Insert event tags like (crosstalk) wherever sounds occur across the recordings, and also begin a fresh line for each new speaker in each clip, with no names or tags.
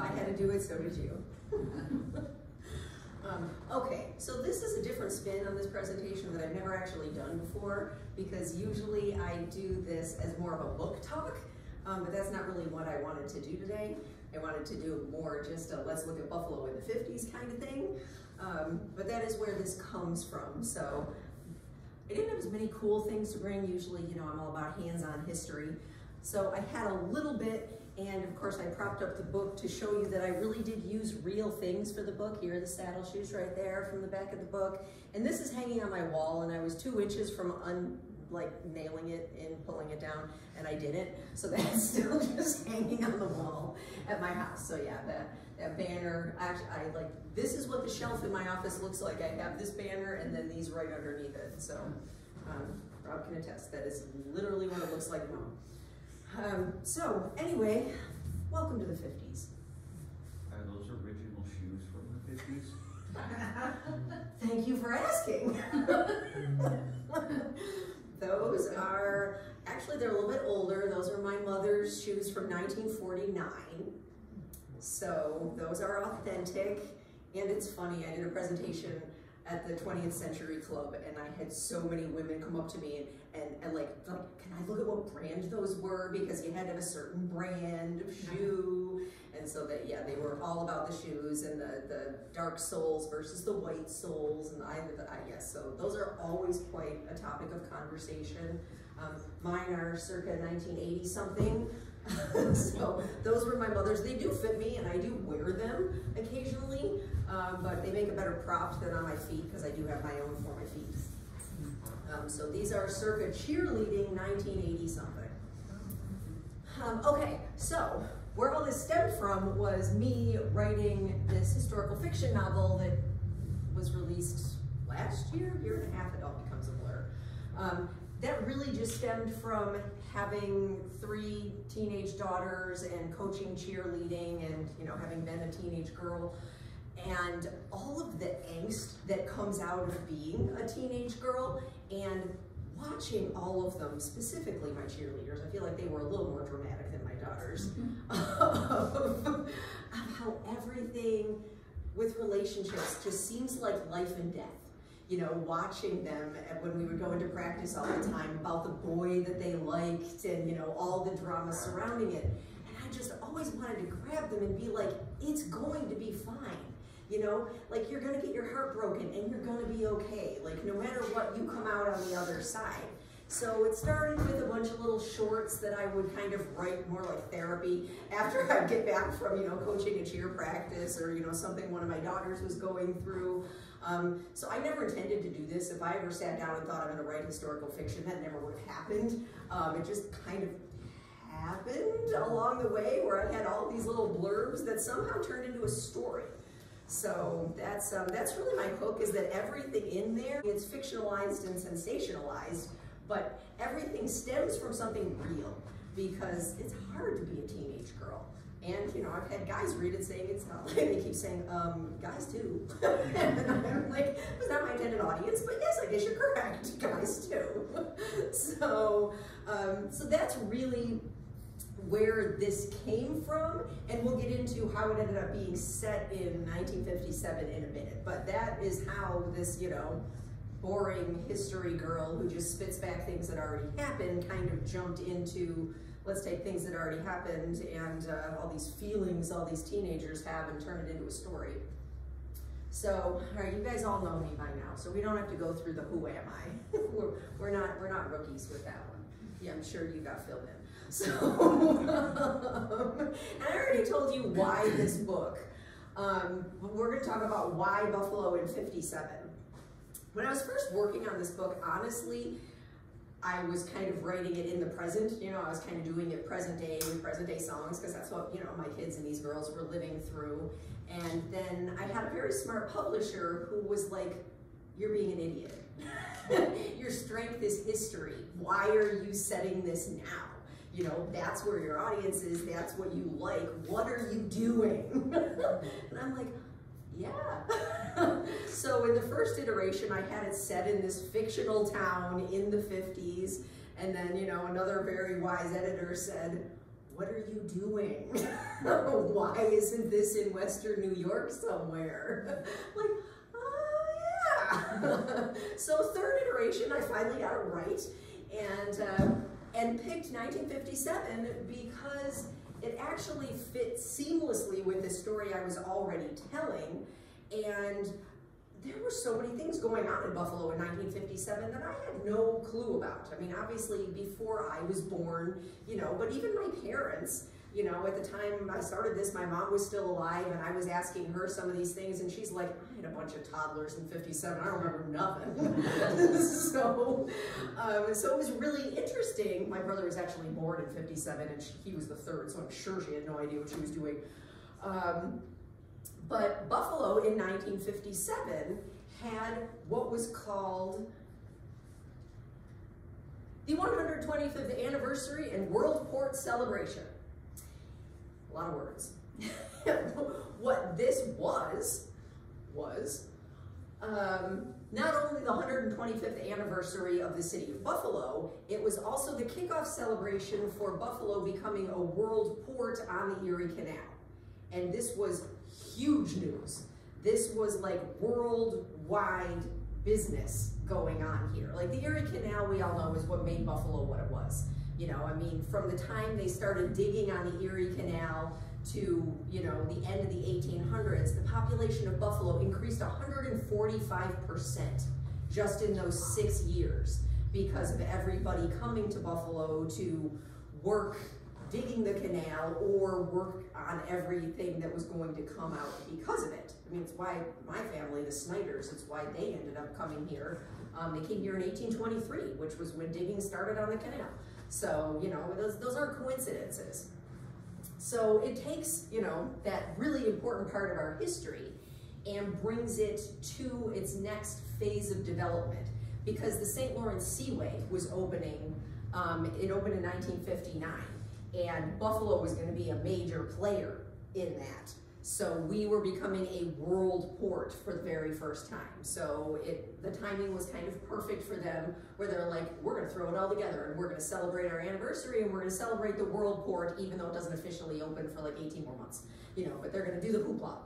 I had to do it, so did you. (laughs) um, okay, so this is a different spin on this presentation that I've never actually done before because usually I do this as more of a book talk, um, but that's not really what I wanted to do today. I wanted to do more just a let's look at Buffalo in the 50s kind of thing. Um, but that is where this comes from. So I didn't have as many cool things to bring. Usually, you know, I'm all about hands-on history. So I had a little bit, and of course I propped up the book to show you that I really did use real things for the book. Here are the saddle shoes right there from the back of the book. And this is hanging on my wall, and I was two inches from un like nailing it and pulling it down, and I didn't. So (laughs) that's still just hanging on the wall at my house. So yeah, that, that banner, actually, I like, this is what the shelf in my office looks like. I have this banner and then these right underneath it. So um, Rob can attest, that is literally what it looks like now. Um, so anyway, welcome to the 50s.
Are those original shoes from the fifties? (laughs)
Thank you for asking. (laughs) Those are, actually they're a little bit older. Those are my mother's shoes from 1949. So those are authentic. And it's funny, I did a presentation at the 20th Century Club and I had so many women come up to me and, and, and like, can I look at what brand those were? Because you had to have a certain brand of shoe. And so that, yeah, they were all about the shoes and the, the dark soles versus the white soles. And I, I guess, so those are always quite a topic of conversation. Um, mine are circa 1980 something. (laughs) so those were my mother's. They do fit me and I do wear them occasionally, um, but they make a better prop than on my feet because I do have my own for my feet. Um, so these are circa cheerleading 1980 something. Um, okay, so where all this stemmed from was me writing this historical fiction novel that was released last year, year and a half, it all becomes a blur. Um, that really just stemmed from having three teenage daughters and coaching cheerleading and you know having been a teenage girl and all of the angst that comes out of being a teenage girl and watching all of them, specifically my cheerleaders, I feel like they were a little more dramatic than my daughters, mm-hmm. (laughs) of, of how everything with relationships just seems like life and death you know, watching them when we would go into practice all the time about the boy that they liked and, you know, all the drama surrounding it. And I just always wanted to grab them and be like, it's going to be fine. You know, like you're gonna get your heart broken and you're gonna be okay. Like no matter what, you come out on the other side. So it started with a bunch of little shorts that I would kind of write more like therapy after (laughs) I'd get back from, you know, coaching a cheer practice or, you know, something one of my daughters was going through. Um, so I never intended to do this. If I ever sat down and thought I'm gonna write historical fiction, that never would have happened. Um, it just kind of happened along the way where I had all these little blurbs that somehow turned into a story. So that's um, that's really my hook is that everything in there, it's fictionalized and sensationalized, but everything stems from something real because it's hard to be a teenage girl. And, you know, I've had guys read it saying it's not like, (laughs) they keep saying, um, guys too. (laughs) I'm like, it's not my intended audience, but yes, I guess you're correct, (laughs) guys too. so, um, so that's really where this came from, and we'll get into how it ended up being set in 1957 in a minute. But that is how this, you know, boring history girl who just spits back things that already happened kind of jumped into let's take things that already happened and uh, all these feelings all these teenagers have and turn it into a story. So, all right, you guys all know me by now, so we don't have to go through the who am I. (laughs) we're, we're, not, we're not rookies with that one. Yeah, I'm sure you got filled in. So, (laughs) um, I already told you why this book. Um, we're gonna talk about why Buffalo in 57. When I was first working on this book, honestly, I was kind of writing it in the present, you know, I was kind of doing it present day present day songs because that's what, you know, my kids and these girls were living through. And then I had a very smart publisher who was like, you're being an idiot. (laughs) your strength is history. Why are you setting this now? You know, that's where your audience is. That's what you like. What are you doing? (laughs) and I'm like, yeah. (laughs) so in the first iteration, I had it set in this fictional town in the 50s. And then, you know, another very wise editor said, what are you doing? (laughs) Why isn't this in Western New York somewhere? like, oh yeah. so third iteration, I finally got it right, and uh, and picked 1957 because it actually fits seamlessly with the story I was already telling, and there were so many things going on in Buffalo in 1957 that I had no clue about. I mean, obviously before I was born, you know, but even my parents, you know, at the time I started this, my mom was still alive and I was asking her some of these things and she's like, I had a bunch of toddlers in 57, I don't remember nothing. (laughs) so, um, so it was really interesting. My brother was actually born in 57 and she, he was the third, so I'm sure she had no idea what she was doing. Um, but Buffalo in 1957 had what was called the 125th anniversary and World Port Celebration. A lot of words. (laughs) what this was, was um, not only the 125th anniversary of the city of Buffalo, it was also the kickoff celebration for Buffalo becoming a world port on the Erie Canal. And this was huge news. This was like worldwide business going on here. Like the Erie Canal, we all know, is what made Buffalo what it was. You know, I mean, from the time they started digging on the Erie Canal to, you know, the end of the 1800s, the population of Buffalo increased 145% just in those six years because of everybody coming to Buffalo to work digging the canal or work on everything that was going to come out because of it. I mean, it's why my family, the Snyders, it's why they ended up coming here. Um, they came here in 1823, which was when digging started on the canal. So, you know, those, those aren't coincidences. So it takes, you know, that really important part of our history and brings it to its next phase of development because the St. Lawrence Seaway was opening, um, it opened in 1959 and Buffalo was going to be a major player in that. So we were becoming a world port for the very first time. So it the timing was kind of perfect for them where they're like, we're gonna throw it all together and we're gonna celebrate our anniversary and we're gonna celebrate the world port even though it doesn't officially open for like 18 more months. You know, but they're gonna do the hoopla.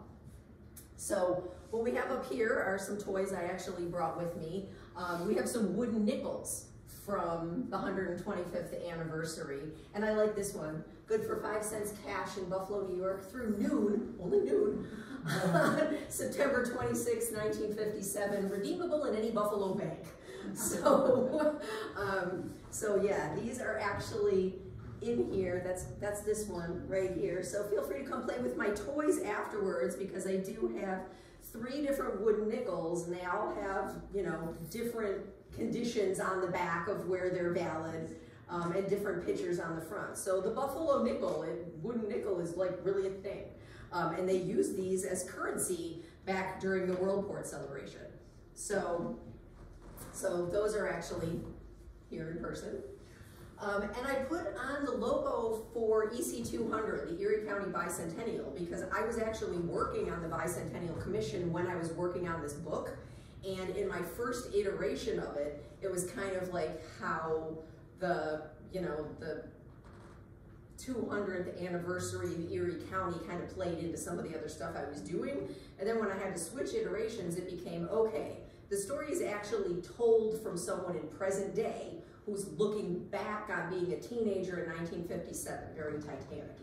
So what we have up here are some toys I actually brought with me. Um, we have some wooden nickels from the 125th anniversary. And I like this one. Good for five cents cash in Buffalo, New York through noon, only noon, (laughs) September 26, 1957, redeemable in any Buffalo bank. (laughs) So, um, so yeah, these are actually in here. That's, that's this one right here. So feel free to come play with my toys afterwards because I do have three different wooden nickels and they all have, you know, different conditions on the back of where they're valid um, and different pictures on the front. So the Buffalo nickel, wooden nickel is like really a thing. Um, and they use these as currency back during the World Port celebration. So, so those are actually here in person. Um, and I put on the logo for EC200, the Erie County Bicentennial, because I was actually working on the Bicentennial Commission when I was working on this book. And in my first iteration of it, it was kind of like how the, you know, the 200th anniversary of Erie County kind of played into some of the other stuff I was doing. And then when I had to switch iterations, it became, okay, the story is actually told from someone in present day who's looking back on being a teenager in 1957, very Titanic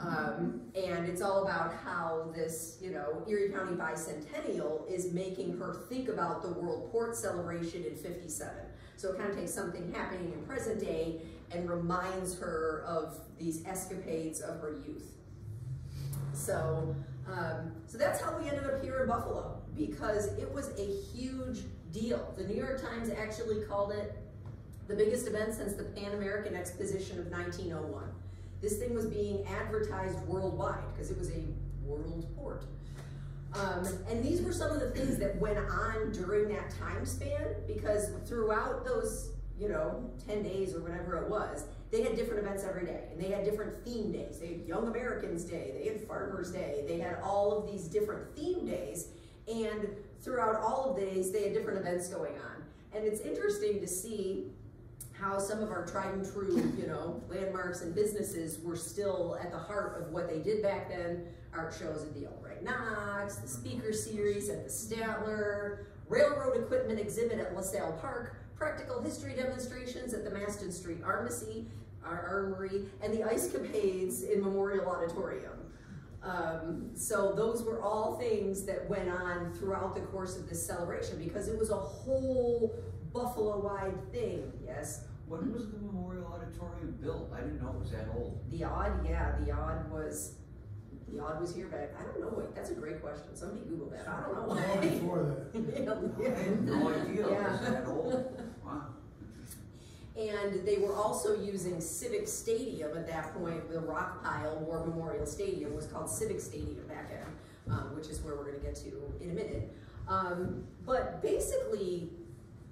um, and it's all about how this, you know, Erie County Bicentennial is making her think about the World Port Celebration in 57. So it kind of takes something happening in present day and reminds her of these escapades of her youth. So, um, so that's how we ended up here in Buffalo because it was a huge deal. The New York Times actually called it the biggest event since the Pan American Exposition of 1901. This thing was being advertised worldwide because it was a world port. Um, and these were some of the things that went on during that time span because throughout those, you know, 10 days or whatever it was, they had different events every day and they had different theme days. They had Young Americans Day, they had Farmers Day, they had all of these different theme days. And throughout all of these, they had different events going on. And it's interesting to see how some of our tried and true, you know, landmarks and businesses were still at the heart of what they did back then. Art shows at the Albright Knox, the speaker series at the Statler, railroad equipment exhibit at LaSalle Park, practical history demonstrations at the Masten Street Armacy, Armory, and the Ice Capades in Memorial Auditorium. Um, so those were all things that went on throughout the course of this celebration because it was a whole Buffalo-wide thing, yes.
When was the Memorial Auditorium built? I didn't know it was that old.
The Aud, yeah, the Aud was, the Aud was here back, I don't know, wait, that's a great question, somebody Google that, I don't know.
Long before that. (laughs)
I had no idea it was
Yeah.
that old. Wow.
And they were also using Civic Stadium at that point, the rock pile War Memorial Stadium was called Civic Stadium back then, um, which is where we're gonna get to in a minute. Um, but basically,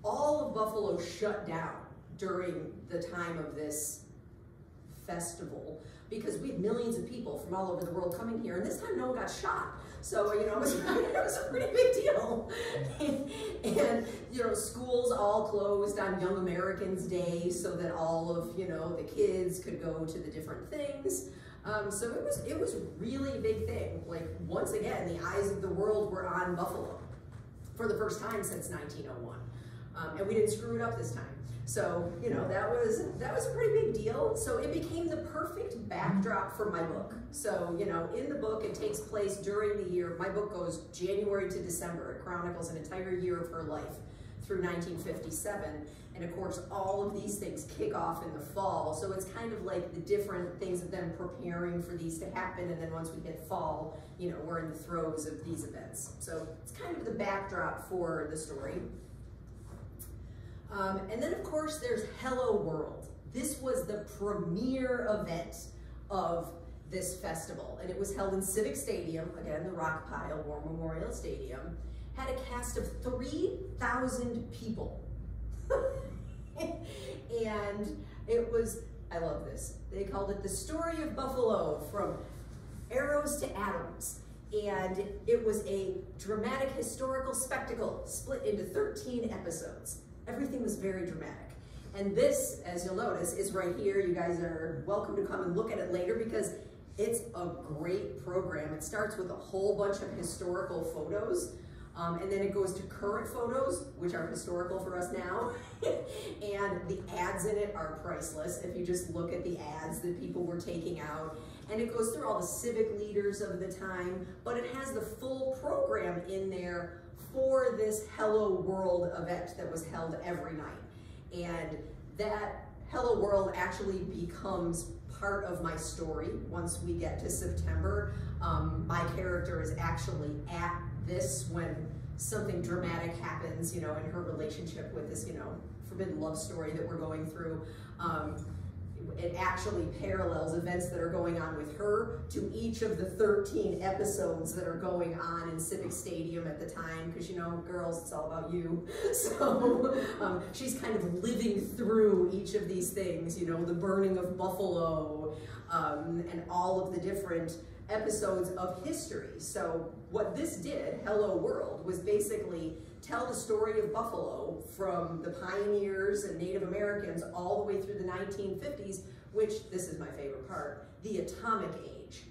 all of Buffalo shut down during the time of this festival because we had millions of people from all over the world coming here, and this time no one got shot. So, you know, (laughs) it was, it was a pretty big deal. (laughs) and, you know, schools all closed on Young Americans Day so that all of, you know, the kids could go to the different things. Um, so it was, it was really a big thing. Like, once again, the eyes of the world were on Buffalo for the first time since 1901. Um, and we didn't screw it up this time. So, you know, that was that was a pretty big deal. So it became the perfect backdrop for my book. So, you know, in the book it takes place during the year. My book goes January to December. It chronicles an entire year of her life through 1957. And of course, all of these things kick off in the fall. So it's kind of like the different things of them preparing for these to happen. And then once we hit fall, you know, we're in the throes of these events. So it's kind of the backdrop for the story. Um, and then of course there's Hello World. This was the premier event of this festival and it was held in Civic Stadium, again the Rock Pile War Memorial Stadium, had a cast of 3,000 people. (laughs) and it was, I love this, they called it the story of Buffalo from arrows to atoms and it was a dramatic historical spectacle split into 13 episodes. Everything was very dramatic. And this, as you'll notice, is right here. You guys are welcome to come and look at it later because it's a great program. It starts with a whole bunch of historical photos um, and then it goes to current photos, which are historical for us now. (laughs) and the ads in it are priceless if you just look at the ads that people were taking out. And it goes through all the civic leaders of the time, but it has the full program in there for this Hello World event that was held every night. And that Hello World actually becomes part of my story once we get to September. Um, my character is actually at this when something dramatic happens, you know, in her relationship with this, you know, forbidden love story that we're going through. Um, it actually parallels events that are going on with her to each of the 13 episodes that are going on in Civic Stadium at the time, because you know, girls, it's all about you. (laughs) So um, she's kind of living through each of these things, you know, the burning of Buffalo um, and all of the different episodes of history. So what this did, Hello World, was basically tell the story of Buffalo from the pioneers and Native Americans all the way through the 1950s, which, this is my favorite part, the atomic age.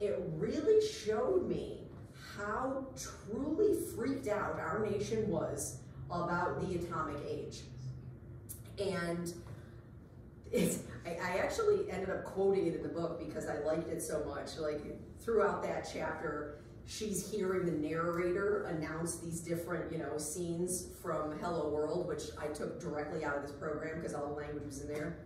It really showed me how truly freaked out our nation was about the atomic age. And I, I actually ended up quoting it in the book because I liked it so much. Like throughout that chapter, she's hearing the narrator announce these different, you know, scenes from Hello World, which I took directly out of this program because all the language was in there.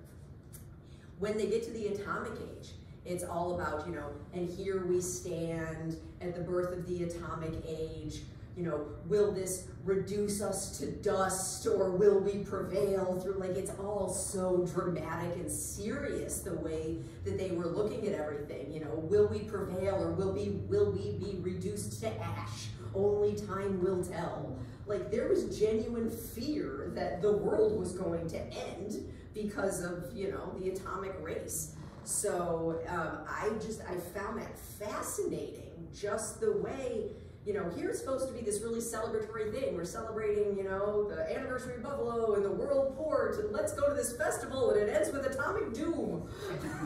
When they get to the atomic age, it's all about, you know, and here we stand at the birth of the atomic age. You know, will this reduce us to dust or will we prevail through, like, it's all so dramatic and serious the way that they were looking at everything. You know, will we prevail or will we, will we be reduced to ash? Only time will tell. Like, there was genuine fear that the world was going to end because of, you know, the atomic race. So um, I just, I found that fascinating, just the way you know, here's supposed to be this really celebratory thing. We're celebrating, you know, the anniversary of Buffalo and the World Port, and let's go to this festival, and it ends with atomic doom. (laughs)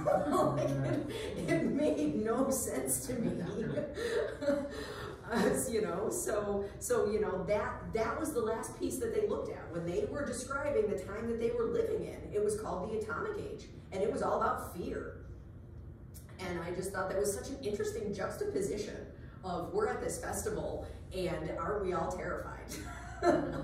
Oh like, it, it, made no sense to me. (laughs) As, you know, so so you know that that was the last piece that they looked at when they were describing the time that they were living in. It was called the atomic age, and it was all about fear. And I just thought that was such an interesting juxtaposition of we're at this festival and aren't we all terrified? (laughs)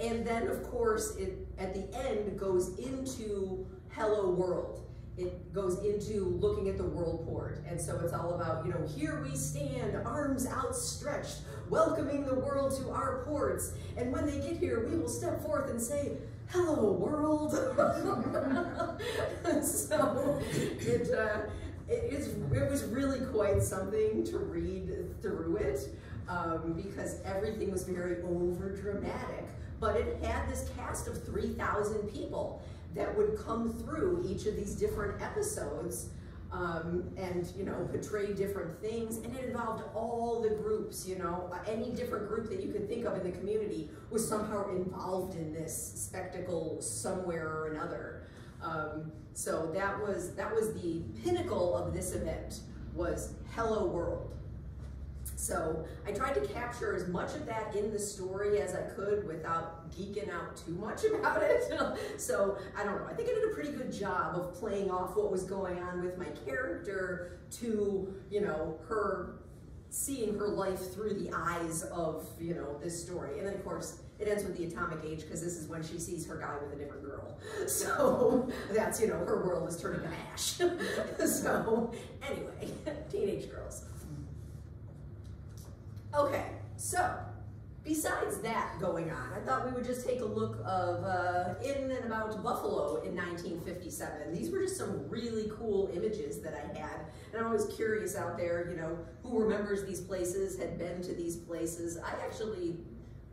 and then of course it at the end goes into Hello World. It goes into looking at the world port. And so it's all about, you know, here we stand, arms outstretched, welcoming the world to our ports. And when they get here, we will step forth and say, hello world. (laughs) so it, uh, it, it was really quite something to read through it um, because everything was very over dramatic. But it had this cast of 3,000 people that would come through each of these different episodes um, and you know portray different things and it involved all the groups you know any different group that you could think of in the community was somehow involved in this spectacle somewhere or another um, so that was that was the pinnacle of this event was Hello World. So I tried to capture as much of that in the story as I could without geeking out too much (laughs) about it. so I don't know, I think I did a pretty good job of playing off what was going on with my character to, you know, her seeing her life through the eyes of, you know, this story. And then of course, it ends with the atomic age because this is when she sees her guy with a different girl. (laughs) So that's, you know, her world is turning to ash. (laughs) so anyway, teenage girls. Okay, so besides that going on, I thought we would just take a look of uh, in and about Buffalo in 1957. These were just some really cool images that I had. And I'm always curious out there, you know, who remembers these places, had been to these places. I actually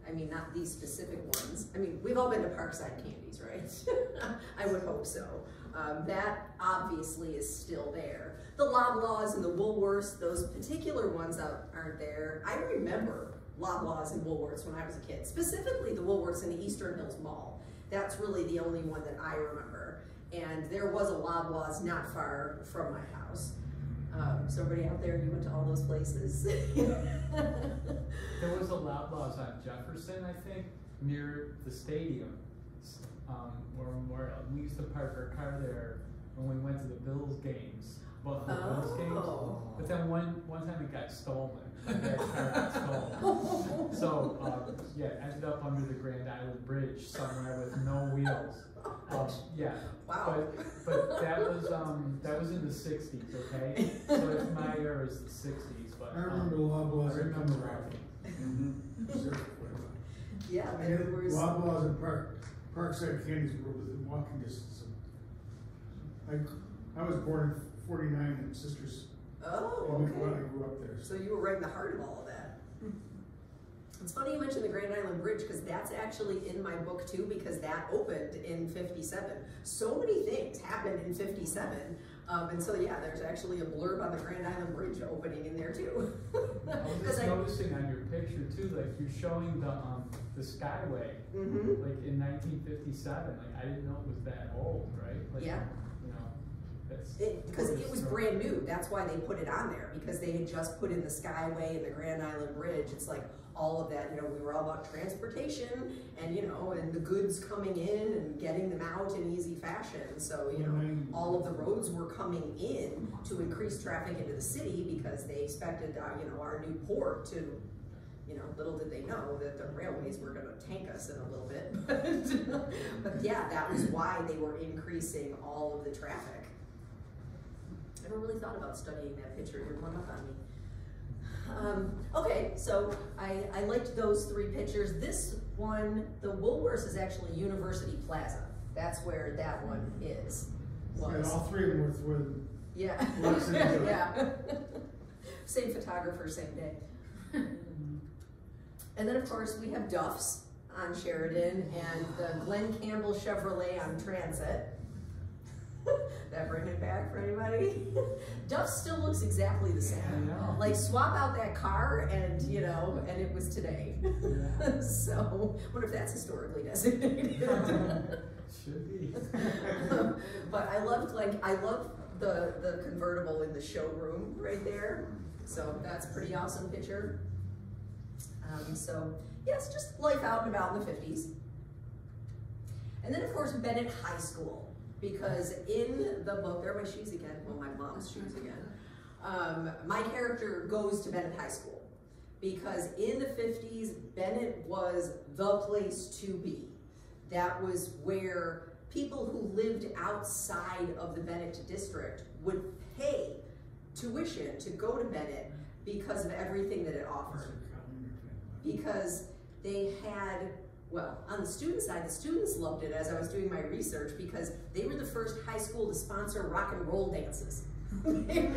I mean, not these specific ones. I mean, we've all been to Parkside Candies, right? (laughs) I would hope so. Um, that obviously is still there. The Loblaws and the Woolworths, those particular ones aren't there. I remember Loblaws and Woolworths when I was a kid, specifically the Woolworths in the Eastern Hills Mall. That's really the only one that I remember. And there was a Loblaws not far from my house. Um, so everybody out there, you went to all those places. (laughs)
there was a Loblaws on Jefferson, I think, near the stadium, um, where Memorial. We used to park our car there when we went to the Bills games, both the oh. Bills games. But then one one time it got stolen. That car got stolen. so um, yeah, ended up under the Grand Island Bridge somewhere with no wheels. Um, yeah.
Wow.
But, but that was um that was in the '60s. Okay. So it's my era is the '60s. But
I remember um, Loblaws.
I remember.
Mm-hmm.
yeah.
And it was Loblaws and Park Parkside Candies were within walking distance. I I was born in '49 and Sisters.
Oh, okay.
I grew up there.
So you were right in the heart of all of that. Mm-hmm. It's funny you mentioned the Grand Island Bridge because that's actually in my book too because that opened in 57. So many things happened in 57. Um, and so yeah, there's actually a blurb on the Grand Island Bridge opening in there too. (laughs)
I was just noticing on your picture too, like you're showing the um, the Skyway, mm -hmm. like in 1957. Like I didn't know it was that old, right? Like,
yeah.
You know,
because it, it, was brand new. That's why they put it on there because they had just put in the Skyway and the Grand Island Bridge. It's like all of that, you know, we were all about transportation and, you know, and the goods coming in and getting them out in easy fashion. So, you know, all of the roads were coming in to increase traffic into the city because they expected, uh, you know, our new port to, you know, little did they know that the railways were going to tank us in a little bit. (laughs) but, but yeah, that was why they were increasing all of the traffic. I never really thought about studying that picture. You're one up on me. Um, okay, so I, I liked those three pictures. This one, the Woolworths is actually University Plaza. That's where that one is.
Was. all three of them were with.
Yeah. (laughs) yeah. (laughs) same photographer, same day. (laughs) and then of course we have Duff's on Sheridan and the Glen Campbell Chevrolet on Transit. (laughs) that bring it back for anybody? (laughs) Duff still looks exactly the same.
know.
Like swap out that car and, you know, and it was today.
Yeah. (laughs)
so, wonder if that's historically designated.
Should be.
but I loved like I loved the the convertible in the showroom right there. So that's a pretty awesome picture. Um, so yes, just life out and about in the fifties. And then of course Bennett High School, because in the book, there are my shoes again. Well, my mom's shoes again. Um, my character goes to Bennett High School because in the 50s, Bennett was the place to be. That was where people who lived outside of the Bennett district would pay tuition to go to Bennett because of everything that it offered. Because they had, well, on the student side, the students loved it as I was doing my research because they were the first high school to sponsor rock and roll dances. (laughs) they,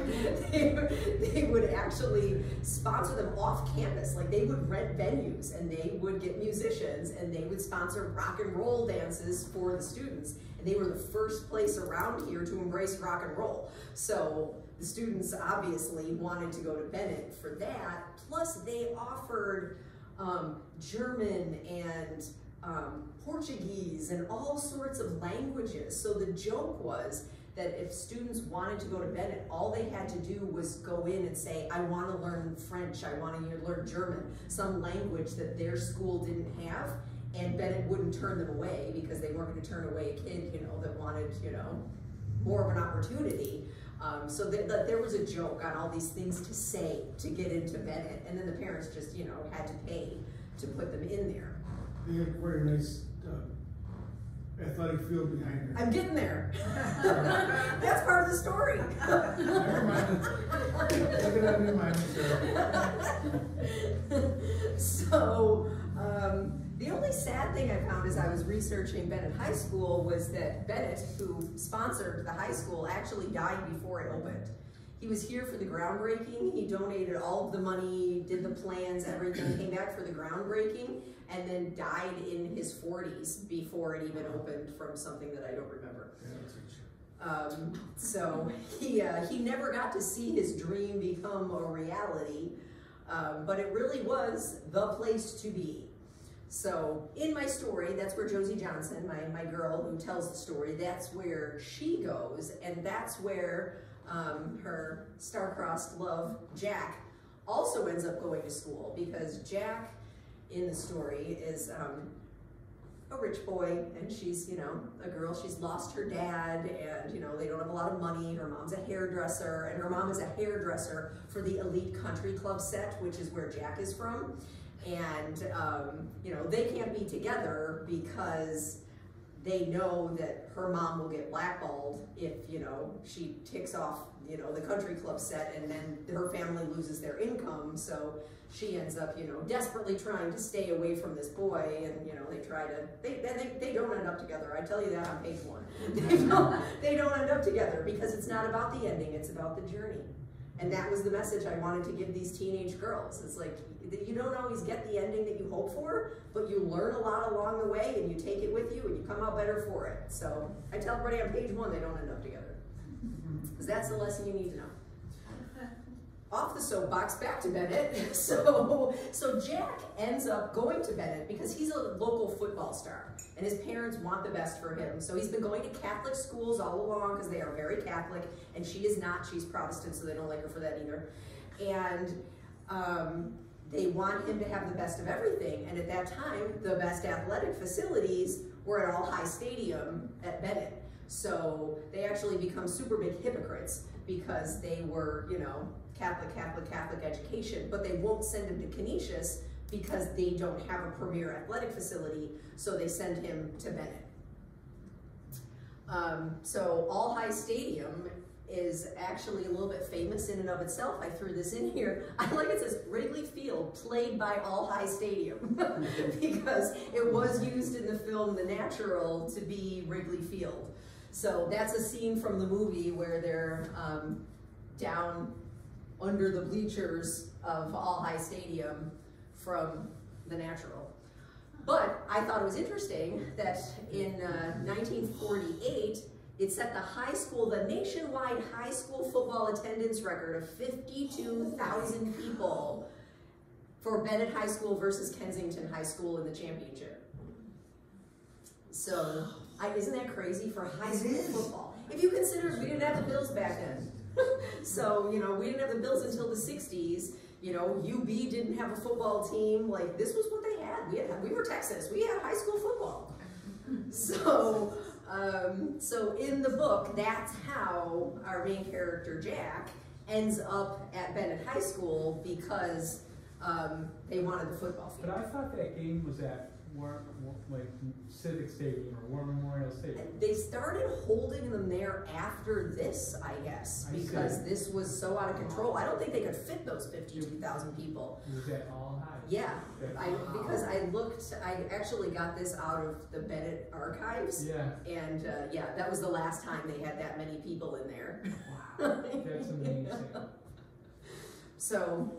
they, they would actually sponsor them off campus. Like they would rent venues and they would get musicians and they would sponsor rock and roll dances for the students. And they were the first place around here to embrace rock and roll. So the students obviously wanted to go to Bennett for that. Plus they offered um, German and um, Portuguese and all sorts of languages. So the joke was that if students wanted to go to Bennett, all they had to do was go in and say, I want to learn French, I want to learn German, some language that their school didn't have, and Bennett wouldn't turn them away because they weren't going to turn away a kid, you know, that wanted, you know, more of an opportunity. Um, so that, that there was a joke on all these things to say to get into Bennett, and then the parents just, you know, had to pay to put them in there.
They had quite a nice, uh, athletic field behind there.
I'm getting there. (laughs) That's part of the story. (laughs)
Never mind. It out of your mind, (laughs)
so, um, the only sad thing I found as I was researching Bennett High School was that Bennett, who sponsored the high school, actually died before it opened. He was here for the groundbreaking. He donated all of the money, did the plans, everything, came back for the groundbreaking, and then died in his 40s before it even opened from something that I don't remember. Um, so he, uh, he never got to see his dream become a reality, um, but it really was the place to be. So in my story, that's where Josie Johnson, my, my girl who tells the story, that's where she goes, and that's where um, her star-crossed love, Jack, also ends up going to school because Jack in the story is um, a rich boy and she's, you know, a girl, she's lost her dad and, you know, they don't have a lot of money. Her mom's a hairdresser and her mom is a hairdresser for the Elite Country Club set, which is where Jack is from. And, um, you know, they can't be together because they know that her mom will get blackballed if, you know, she ticks off, you know, the country club set and then her family loses their income. So she ends up, you know, desperately trying to stay away from this boy and, you know, they try to, they, they, they don't end up together. I tell you that on page one. (laughs) They don't, they don't end up together because it's not about the ending, it's about the journey. And that was the message I wanted to give these teenage girls. It's like, you don't always get the ending that you hope for, but you learn a lot along the way and you take it with you and you come out better for it. So I tell everybody on page one, they don't end up together. (laughs) Because that's the lesson you need to know. Off the soapbox, back to Bennett. (laughs) So, so Jack ends up going to Bennett because he's a local football star and his parents want the best for him. So he's been going to Catholic schools all along because they are very Catholic and she is not, she's Protestant, so they don't like her for that either. And um, they want him to have the best of everything. And at that time, the best athletic facilities were at All High Stadium at Bennett. So they actually become super big hypocrites because they were, you know, Catholic, Catholic, Catholic education, but they won't send him to Canisius because they don't have a premier athletic facility, so they send him to Bennett. Um, so All High Stadium is actually a little bit famous in and of itself. I threw this in here. (laughs) I like it says Wrigley Field, played by All High Stadium, (laughs) because it was used in the film The Natural to be Wrigley Field. So that's a scene from the movie where they're um, down under the bleachers of All High Stadium from The Natural. But I thought it was interesting that in uh, 1948, It set the high school, the nationwide high school football attendance record of 52,000 people for Bennett High School versus Kensington High School in the championship. So, I, isn't that crazy for high school football? If you consider we didn't have the Bills back then. (laughs) so, you know, we didn't have the Bills until the 60s. You know, UB didn't have a football team. Like, this was what they had. We, had, we were Texas. We had high school football. (laughs) So, um, so in the book, that's how our main character Jack ends up at Bennett High School because um, they wanted the football
But. I thought that game was at War, War, like Civic Stadium or War Memorial Stadium.
They started holding them there after this, I guess,
I see.
because this was so out of control. I don't think they could fit those 52,000 people.
It was at all high.
Yeah, I, because I looked, I actually got this out of the Bennett archives.
Yeah.
And uh, yeah, that was the last time they had that many people in there.
Wow. (laughs) That's amazing.
So,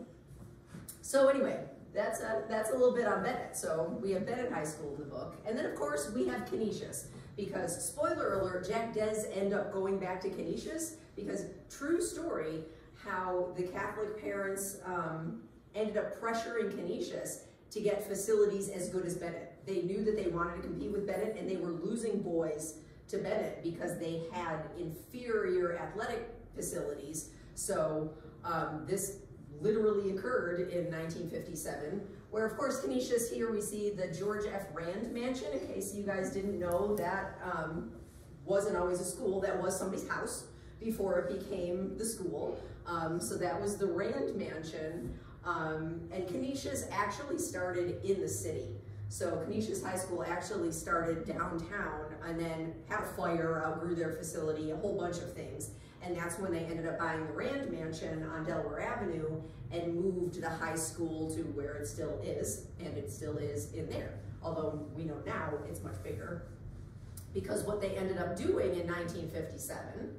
so anyway, that's a, that's a little bit on Bennett. So we have Bennett High School in the book. And then of course we have Canisius. Because spoiler alert, Jack does end up going back to Canisius because true story, how the Catholic parents um, ended up pressuring Canisius to get facilities as good as Bennett. They knew that they wanted to compete with Bennett and they were losing boys to Bennett because they had inferior athletic facilities. So um, this literally occurred in 1957, where of course Canisius, here we see the George F. Rand Mansion, in case you guys didn't know, that um, wasn't always a school, that was somebody's house before it became the school. Um, so that was the Rand Mansion, um, and Canisius actually started in the city. So Canisius High School actually started downtown and then had a fire, outgrew their facility, a whole bunch of things. And that's when they ended up buying the Rand Mansion on Delaware Avenue and moved the high school to where it still is, and it still is in there. Although we know now it's much bigger. Because what they ended up doing in 1957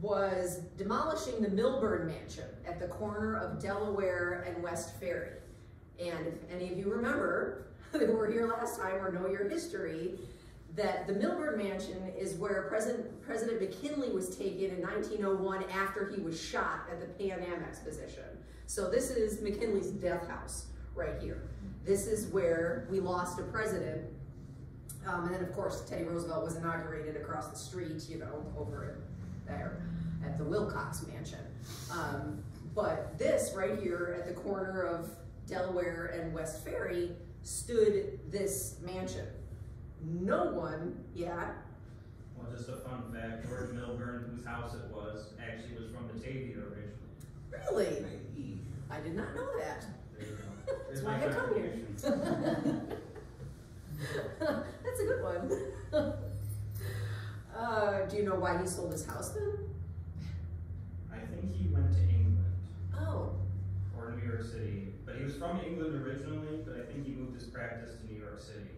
was demolishing the Milburn Mansion at the corner of Delaware and West Ferry. And if any of you remember, (laughs) who were here last time or know your history, that the Milburn Mansion is where President, President McKinley was taken in 1901 after he was shot at the Pan Am Exposition. So this is McKinley's death house right here. This is where we lost a president. Um, and then of course Teddy Roosevelt was inaugurated across the street, you know, over there at the Wilcox Mansion. Um, but this right here at the corner of Delaware and West Ferry stood this mansion. No one, yeah,
Well, just a fun fact, George Milburn, whose house it was, actually was from Batavia originally.
really? I did not know that.
There you go. (laughs)
That's
There's
why
my
I come here.
contribution. (laughs)
That's a good one. (laughs) uh, do you know why he sold his house then?
I think he went to England
Oh,
or New York City, but he was from England originally, but I think he moved his practice to New York City.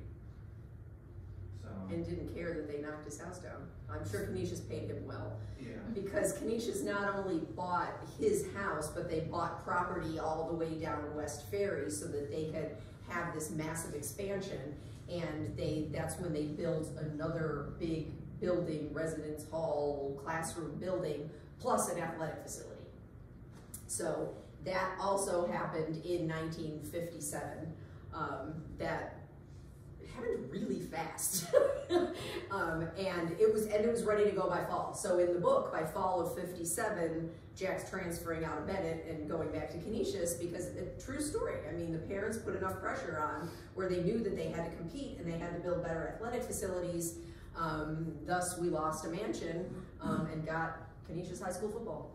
So,
and didn't care that they knocked his house down. I'm sure Canisius paid him well.
yeah.
Because Canisius not only bought his house, but they bought property all the way down West Ferry so that they could have this massive expansion. And they, that's when they built another big building, residence hall, classroom building, plus an athletic facility. So that also happened in nineteen fifty-seven. Um, that happened really fast. (laughs) um, and it was and it was ready to go by fall. So in the book, by fall of 57, Jack's transferring out of Bennett and going back to Canisius because a true story. I mean, the parents put enough pressure on where they knew that they had to compete and they had to build better athletic facilities. Um, thus, we lost a mansion um, and got Canisius High School football.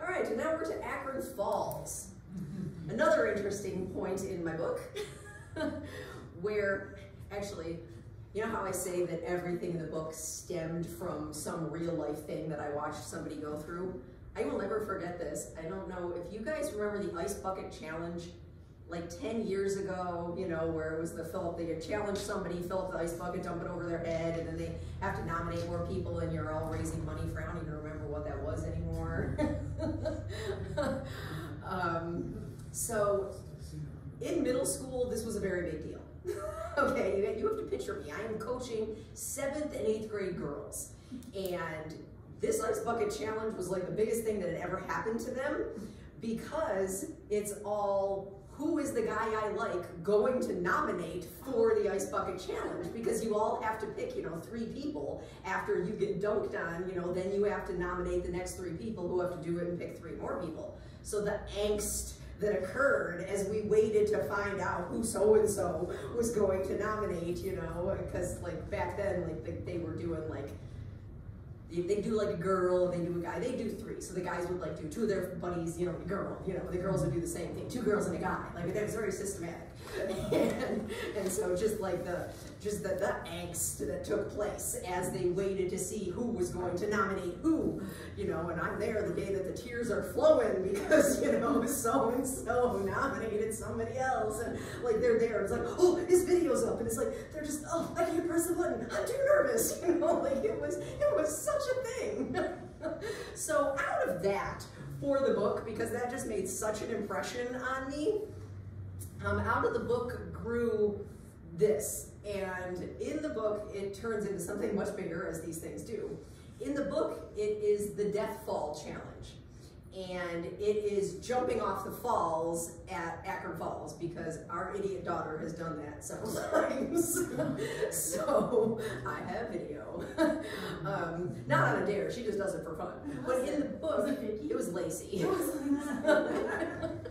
All right, and now we're to Akron Falls. (laughs) Another interesting point in my book, (laughs) where actually, you know how I say that everything in the book stemmed from some real life thing that I watched somebody go through? I will never forget this. I don't know if you guys remember the Ice Bucket Challenge, like 10 years ago, you know, where it was the fill up, they had challenged somebody, fill up the ice bucket, dump it over their head, and then they have to nominate more people, and you're all raising money for, I don't even remember what that was anymore. (laughs) um, so in middle school, this was a very big deal. (laughs) okay, you, have to picture me. I am coaching seventh and eighth grade girls. And this ice bucket challenge was like the biggest thing that had ever happened to them because it's all who is the guy I like going to nominate for the ice bucket challenge because you all have to pick, you know, three people after you get dunked on, you know, then you have to nominate the next three people who have to do it and pick three more people. So the angst that occurred as we waited to find out who so-and-so was going to nominate, you know, because like back then, like they, they were doing like they, they do like a girl, they do a guy, they do three. So the guys would like do two of their buddies, you know, a girl, you know, the girls would do the same thing, two girls and a guy. Like that was very systematic. And, (laughs) and so just like the just the, the angst that took place as they waited to see who was going to nominate who, you know, and I'm there the day that the tears are flowing because, you know, so and so nominated somebody else. And like they're there, it's like, oh, his video's up. And it's like, they're just, oh, I can't press the button. I'm too nervous. (laughs) You know, like it was, it was such a thing. (laughs) so out of that, for the book, because that just made such an impression on me, um, out of the book grew this. And in the book, it turns into something much bigger, as these things do. In the book, it is the Death Fall Challenge. And it is jumping off the falls at Akron Falls because our idiot daughter has done that several (laughs) times. so I have video. (laughs) um, not on a dare, she just does it for fun. But in the book, it was Lacey. (laughs)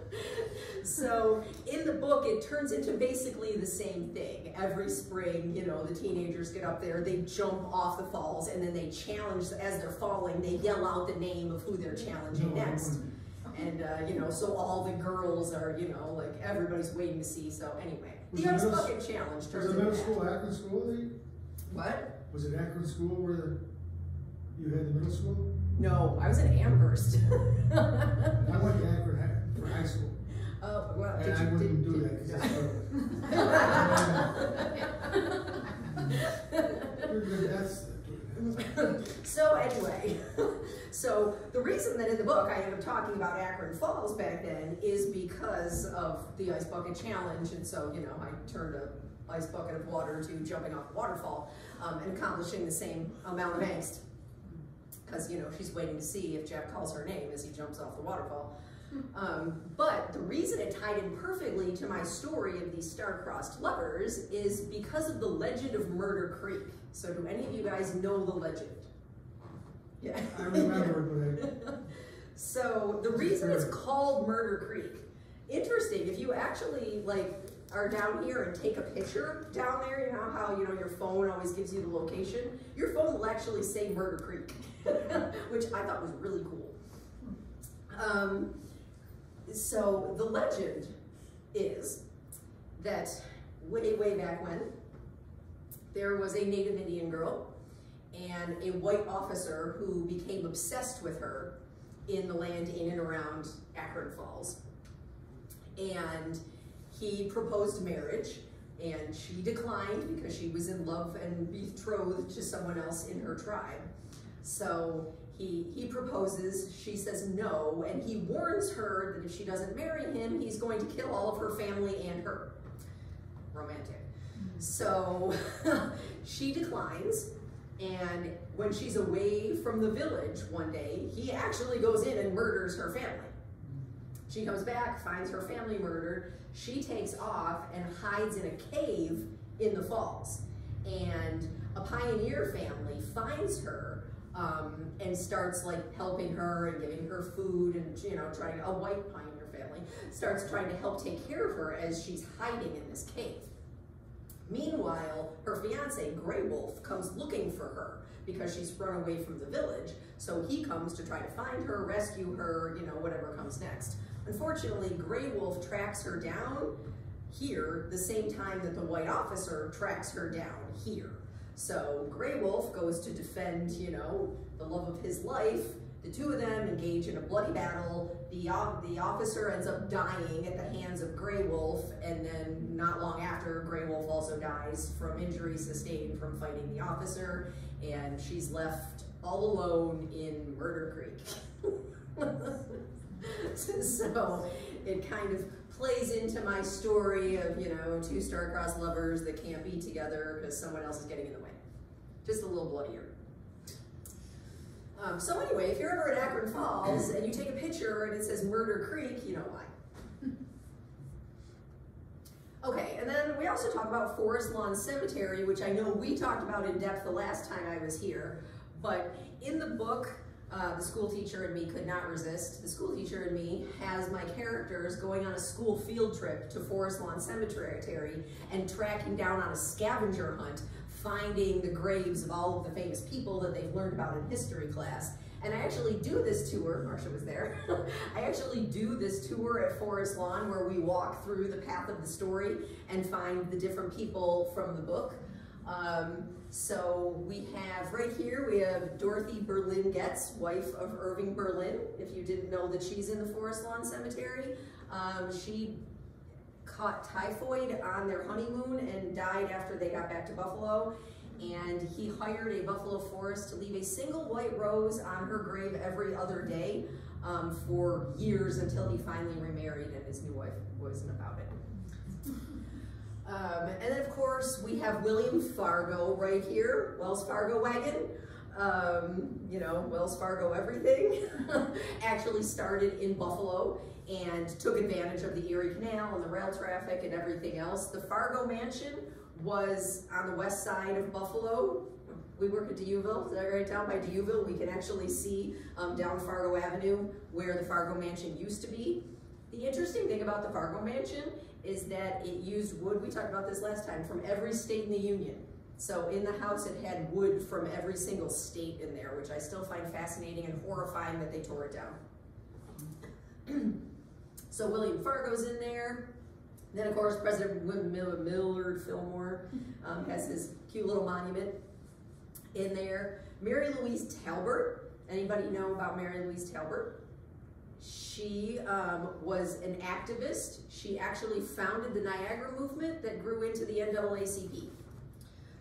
so in the book, it turns into basically the same thing. Every spring, you know, the teenagers get up there, they jump off the falls, and then they challenge, as they're falling, they yell out the name of who they're challenging next. And, uh, you know, so all the girls are, you know, like everybody's waiting to see. So anyway,
Was
the
middle-
Bucket Challenge
Was
turns
it
into
middle school, Akron School, they,
What?
was it Akron School where the, you had the middle school?
No, I was in Amherst. (laughs)
I went to Akron for high school,
oh, well,
and
did
I
you,
wouldn't
did,
do
did-
that, because (laughs) that's.
so anyway, (laughs) so the reason that in the book I end up talking about Akron Falls back then is because of the ice bucket challenge, and so you know I turned a ice bucket of water to jumping off a waterfall um, and accomplishing the same amount of angst. Because you know she's waiting to see if Jack calls her name as he jumps off the waterfall. Um, but the reason it tied in perfectly to my story of these star-crossed lovers is because of the legend of Murder Creek. So do any of you guys know the legend? Yeah. (laughs)
I remember, but (laughs)
So the reason it's called Murder Creek, interesting, if you actually like are down here and take a picture down there, you know how you know your phone always gives you the location, your phone will actually say Murder Creek, (laughs) which I thought was really cool. Um, so the legend is that way, way back when, there was a Native Indian girl and a white officer who became obsessed with her in the land in and around Akron Falls. And he proposed marriage and she declined because she was in love and betrothed to someone else in her tribe. So he, he proposes, she says no, and he warns her that if she doesn't marry him, he's going to kill all of her family and her. Romantic. Mm-hmm. So (laughs) she declines, and when she's away from the village one day, he actually goes in and murders her family. She comes back, finds her family murdered. She takes off and hides in a cave in the falls. And a pioneer family finds her um, and starts like helping her and giving her food and you know trying a white pioneer family starts trying to help take care of her as she's hiding in this cave. Meanwhile, her fiance, Grey Wolf, comes looking for her because she's run away from the village. So he comes to try to find her, rescue her, you know, whatever comes next. Unfortunately, Grey Wolf tracks her down here the same time that the white officer tracks her down here. So Grey Wolf goes to defend, you know, the love of his life. The two of them engage in a bloody battle. The, the officer ends up dying at the hands of Grey Wolf, and then not long after, Grey Wolf also dies from injuries sustained from fighting the officer, and she's left all alone in Murder Creek. (laughs) so it kind of plays into my story of, you know, two star-crossed lovers that can't be together because someone else is getting in the way. Just a little bloodier. Um, so anyway, if you're ever at Akron Falls and you take a picture and it says Murder Creek, you know why. (laughs) Okay, and then we also talk about Forest Lawn Cemetery, which I know we talked about in depth the last time I was here, but in the book, uh, the school teacher and me could not resist. The school teacher and me has my characters going on a school field trip to Forest Lawn Cemetery and tracking down on a scavenger hunt, finding the graves of all of the famous people that they've learned about in history class. And I actually do this tour, Marcia was there, (laughs) I actually do this tour at Forest Lawn where we walk through the path of the story and find the different people from the book. Um, so we have right here, we have Dorothy Berlin Goetz, wife of Irving Berlin, if you didn't know that she's in the Forest Lawn Cemetery. Um, she caught typhoid on their honeymoon and died after they got back to Buffalo and he hired a buffalo forest to leave a single white rose on her grave every other day um, for years until he finally remarried and his new wife wasn't about it. (laughs) Um, and then of course we have William Fargo right here, Wells Fargo wagon. Um, you know, Wells Fargo everything, (laughs) actually started in Buffalo and took advantage of the Erie Canal and the rail traffic and everything else. The Fargo Mansion was on the west side of Buffalo. We work at D'Youville, so right down by D'Youville, we can actually see um, down Fargo Avenue where the Fargo Mansion used to be. The interesting thing about the Fargo Mansion is that it used wood, we talked about this last time, from every state in the Union. So in the house it had wood from every single state in there, which I still find fascinating and horrifying that they tore it down. (clears throat) so William Fargo's in there. Then, of course, President Millard Fillmore (laughs) um, has his cute little monument in there. Mary Louise Talbert. Anybody know about Mary Louise Talbert? She um, was an activist. She actually founded the Niagara movement that grew into the NAACP.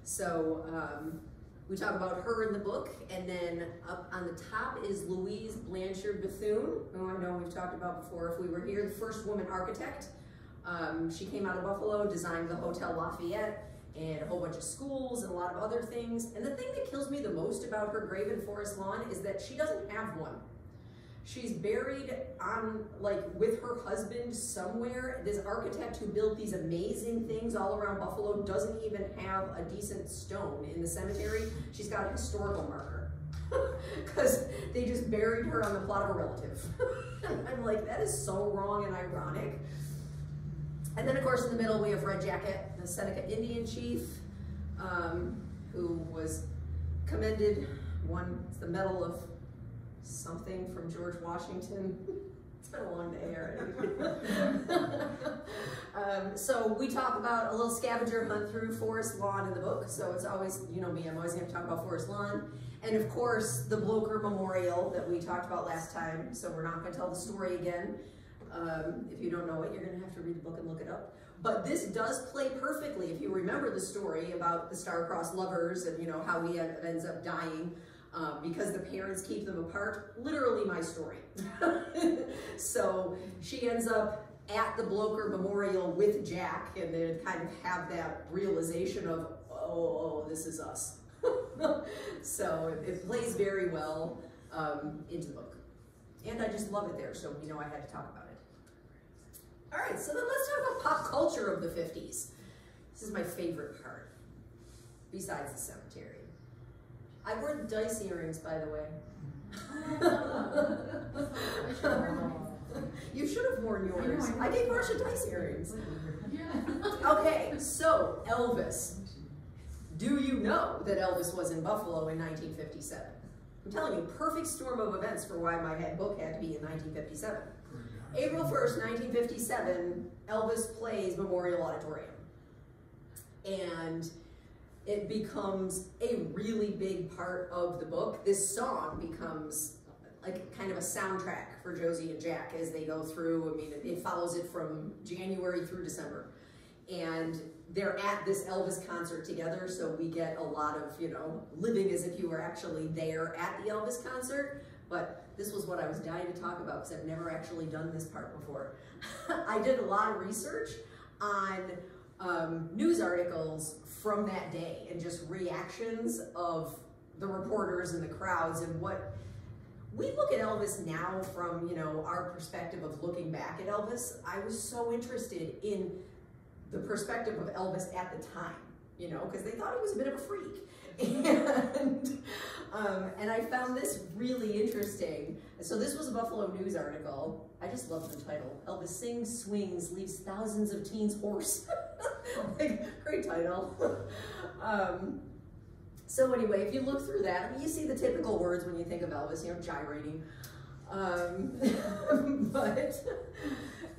So um, we talk about her in the book, and then up on the top is Louise Blanchard Bethune, who I know we've talked about before if we were here, the first woman architect. Um, she came out of Buffalo, designed the Hotel Lafayette, and a whole bunch of schools and a lot of other things. And the thing that kills me the most about her grave in Forest Lawn is that she doesn't have one. She's buried on, like, with her husband somewhere. This architect who built these amazing things all around Buffalo doesn't even have a decent stone in the cemetery. She's got a historical marker. (laughs) Because they just buried her on the plot of a relative. (laughs) I'm like, that is so wrong and ironic. And then, of course, in the middle, we have Red Jacket, the Seneca Indian chief, um, who was commended, won the Medal of something from George Washington. (laughs) it's been a long day already. (laughs) um, so we talk about a little scavenger hunt through Forest Lawn in the book. So it's always, you know me, I'm always going to talk about Forest Lawn. And of course, the Blocher Memorial that we talked about last time. So we're not going to tell the story again. Um, if you don't know it, you're going to have to read the book and look it up. But this does play perfectly if you remember the story about the star-crossed lovers and you know how he ends up dying um, because the parents keep them apart. Literally my story. (laughs) so she ends up at the Blocher Memorial with Jack and then kind of have that realization of, oh, oh this is us. (laughs) so it, it, plays very well um, into the book. And I just love it there, so you know I had to talk about it. All right, so then let's talk about pop culture of the 50s. This is my favorite part, besides the cemetery. I wore the dice earrings, by the way. (laughs) you should have worn yours. I gave Marcia dice earrings. Okay, so Elvis. Do you know that Elvis was in Buffalo in 1957? I'm telling you, perfect storm of events for why my head book had to be in 1957. April 1st, 1957, Elvis plays Memorial Auditorium. And it becomes a really big part of the book. This song becomes like kind of a soundtrack for Josie and Jack as they go through. I mean, it, follows it from January through December. And they're at this Elvis concert together, so we get a lot of, you know, living as if you were actually there at the Elvis concert but this was what I was dying to talk about because I've never actually done this part before. (laughs) I did a lot of research on um, news articles from that day and just reactions of the reporters and the crowds and what we look at Elvis now from, you know, our perspective of looking back at Elvis. I was so interested in the perspective of Elvis at the time, you know, because they thought he was a bit of a freak. (laughs) And, um, and I found this really interesting. So this was a Buffalo News article. I just love the title. Elvis sings, swings, leaves thousands of teens hoarse. (laughs) like, great title. (laughs) um, so anyway, if you look through that, I mean, you see the typical words when you think of Elvis, you know, gyrating. Um, (laughs) but,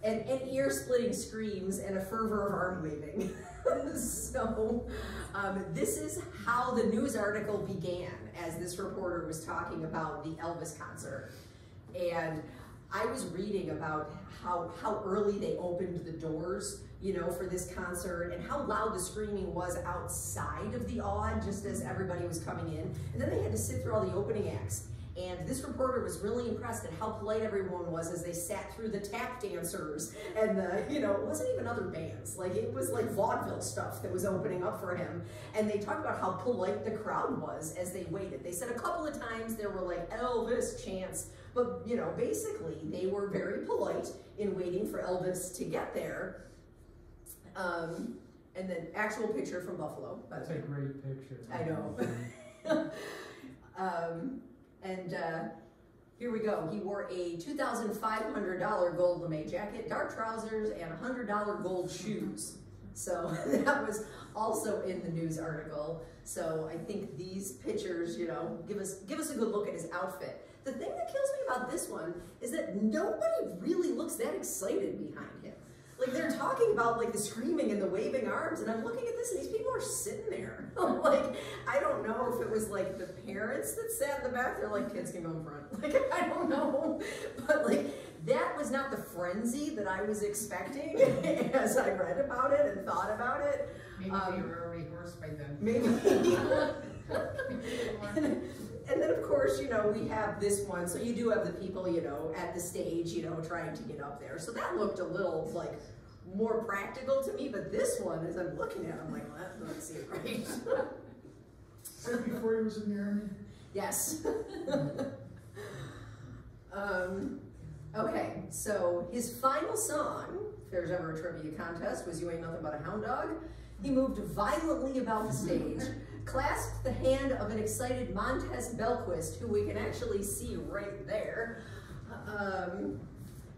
and, and ear-splitting screams and a fervor of arm waving. so um, this is how the news article began as this reporter was talking about the Elvis concert. And I was reading about how, how early they opened the doors, you know, for this concert and how loud the screaming was outside of the Aud just as everybody was coming in. And then they had to sit through all the opening acts. And this reporter was really impressed at how polite everyone was as they sat through the tap dancers and the, you know, it wasn't even other bands. Like it was like vaudeville stuff that was opening up for him. And they talked about how polite the crowd was as they waited. They said a couple of times there were like Elvis chants, but you know, basically they were very polite in waiting for Elvis to get there. Um, and then actual picture from Buffalo.
That's a great picture.
I know. (laughs) um, and uh, here we go. He wore a $2,500 gold lame jacket, dark trousers, and $100 gold shoes. So (laughs) that was also in the news article. So I think these pictures, you know, give us give us a good look at his outfit. The thing that kills me about this one is that nobody really looks that excited behind him. Like they're talking about like the screaming and the waving arms, and I'm looking at this, and these people are sitting there. (laughs) like I don't know if it was like the parents that sat in the back. They're like, kids can go in front. (laughs) Like I don't know, but like that was not the frenzy that I was expecting (laughs) as I read about it and thought about it.
Maybe
Um,
they were already hoarse by then.
Maybe. And, then of course, you know, we have this one. So you do have the people, you know, at the stage, you know, trying to get up there. So that looked a little like more practical to me. But this one, as I'm looking at, it, I'm like, well, that doesn't seem. (laughs)
Is that before he was in the army?
yes. (laughs) um, okay, so his final song, if there's ever a trivia contest, was You Ain't Nothing But a Hound Dog. He moved violently about the stage, (laughs) clasped the hand of an excited Montez Belquist, who we can actually see right there, um,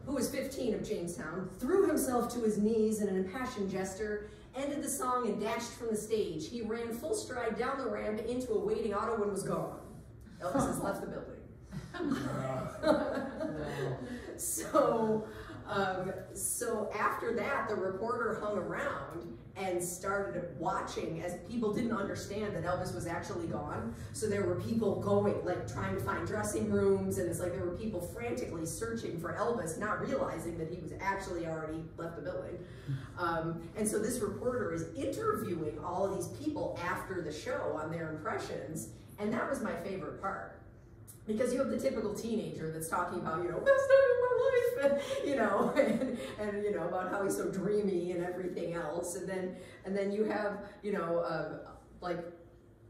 who was 15 of Jamestown, threw himself to his knees in an impassioned gesture, ended the song and dashed from the stage. He ran full stride down the ramp into a waiting auto and was gone. Elvis has left the building. (laughs) so, um, so after that, the reporter hung around and started watching as people didn't understand that Elvis was actually gone. So there were people going, like trying to find dressing rooms, and it's like there were people frantically searching for Elvis, not realizing that he was actually already left the building. Um, and so this reporter is interviewing all of these people after the show on their impressions, and that was my favorite part because you have the typical teenager that's talking about, you know, best time of my life, (laughs) and, you know, (laughs) and, and, you know, about how he's so dreamy and everything else. And then, and then you have, you know, uh, like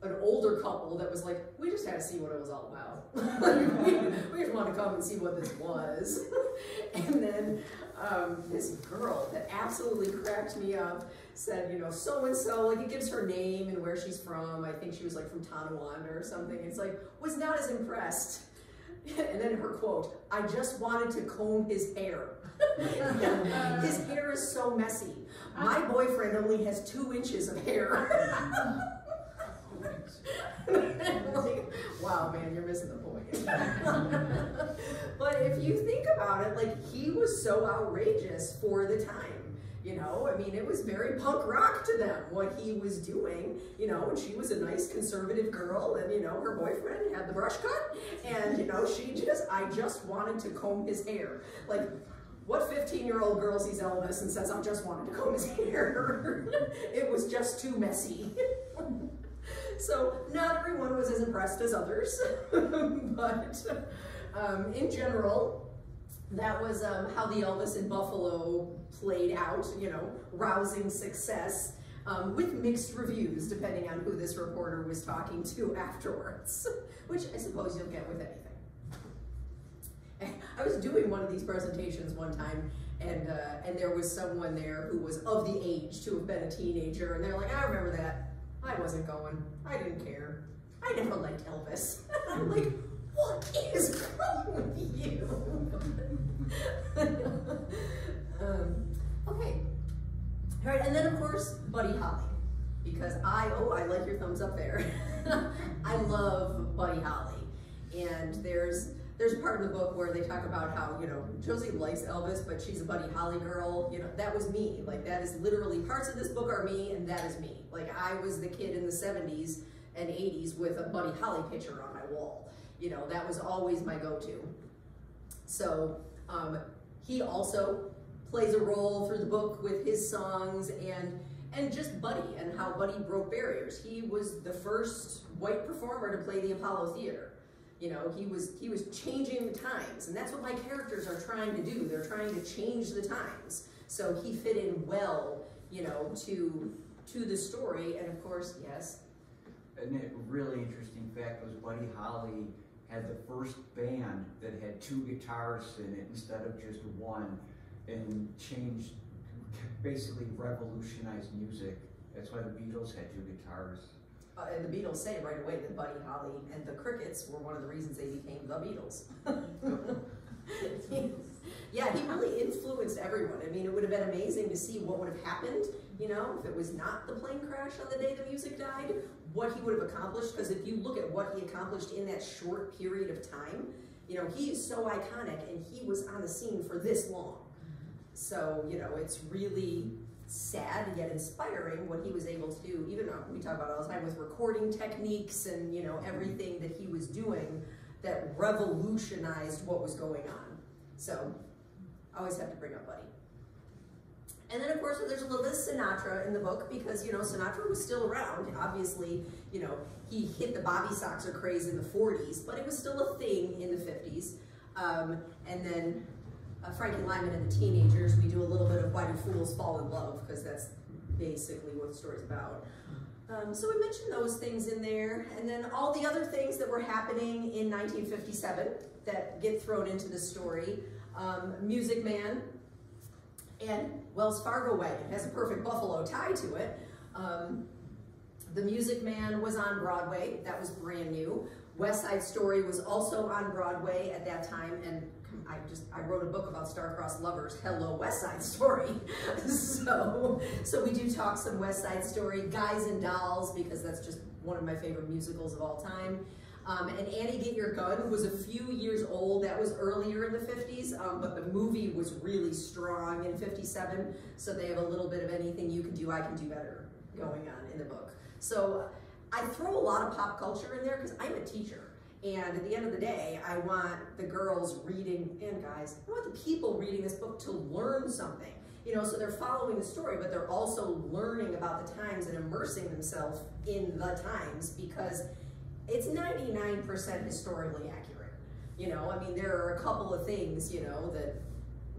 an older couple that was like, we just had to see what it was all about. (laughs) we, we just want to come and see what this was. and then um, this girl that absolutely cracked me up said, you know, so and so, like it gives her name and where she's from. I think she was like from Tonawanda or something. It's like, was not as impressed. (laughs) And then her quote, I just wanted to comb his hair. (laughs) His hair is so messy. My boyfriend only has two inches of hair. (laughs) wow, man, you're missing the point. but if you think about it, like he was so outrageous for the time. You know, I mean, it was very punk rock to them what he was doing. You know, and she was a nice conservative girl, and you know, her boyfriend had the brush cut, and you know, she just, I just wanted to comb his hair. Like, what 15 year old girl sees Elvis and says, I just wanted to comb his (laughs) hair? it was just too messy. (laughs) so, not everyone was as impressed as others, (laughs) but um, in general, that was um, how the Elvis in Buffalo played out, you know, rousing success um, with mixed reviews, depending on who this reporter was talking to afterwards, (laughs) which I suppose you'll get with anything. (laughs) I was doing one of these presentations one time, and uh, and there was someone there who was of the age to have been a teenager, and they're like, I remember that. I wasn't going. I didn't care. I never liked Elvis. (laughs) I'm like, what is wrong with you? (laughs) um, okay. All right, and then of course, Buddy Holly. Because I, oh, I like your thumbs up there. (laughs) I love Buddy Holly. And there's there's a part of the book where they talk about how, you know, Josie likes Elvis, but she's a Buddy Holly girl. You know, that was me. Like, that is literally, parts of this book are me, and that is me. Like, I was the kid in the 70s and 80s with a Buddy Holly picture on my wall. You know, that was always my go-to. So, um, he also plays a role through the book with his songs and and just Buddy and how Buddy broke barriers. He was the first white performer to play the Apollo Theater. You know, he was he was changing the times, and that's what my characters are trying to do. They're trying to change the times. So he fit in well, you know, to to the story. And of course, yes.
And a really interesting fact was Buddy Holly had the first band that had two guitars in it instead of just one, and changed, basically revolutionized music. That's why the Beatles had two guitars.
Uh, and the Beatles say right away that Buddy Holly and the Crickets were one of the reasons they became the Beatles. (laughs) (laughs) yeah, he really influenced everyone. I mean, it would have been amazing to see what would have happened, you know, if it was not the plane crash on the day the music died, what he would have accomplished. Because if you look at what he accomplished in that short period of time, you know, he is so iconic and he was on the scene for this long. So, you know, it's really sad yet inspiring what he was able to do. Even uh, we talk about all the time with recording techniques and you know everything that he was doing that revolutionized what was going on. So I always have to bring up Buddy. And then of course there's a little bit of Sinatra in the book because you know Sinatra was still around. Obviously, you know he hit the Bobby Soxer craze in the 40s, but it was still a thing in the 50s. Um, and then uh, Frankie Lymon and the teenagers, we do a little bit of Why Do Fools Fall in Love, because that's basically what the story's about. Um, so we mentioned those things in there, and then all the other things that were happening in 1957 that get thrown into the story. Um, Music Man and Wells Fargo Wagon has a perfect Buffalo tie to it. Um, the Music Man was on Broadway, that was brand new. West Side Story was also on Broadway at that time, and I just I wrote a book about star-crossed lovers. Hello, West Side Story. (laughs) so so we do talk some West Side Story, Guys and Dolls, because that's just one of my favorite musicals of all time. Um, and Annie Get Your Gun was a few years old. That was earlier in the 50s, um, but the movie was really strong in 57. So they have a little bit of anything you can do, I can do better going on in the book. So I throw a lot of pop culture in there because I'm a teacher. And at the end of the day, I want the girls reading, and guys, I want the people reading this book to learn something. You know, so they're following the story, but they're also learning about the times and immersing themselves in the times because it's 99% historically accurate. You know, I mean, there are a couple of things, you know, that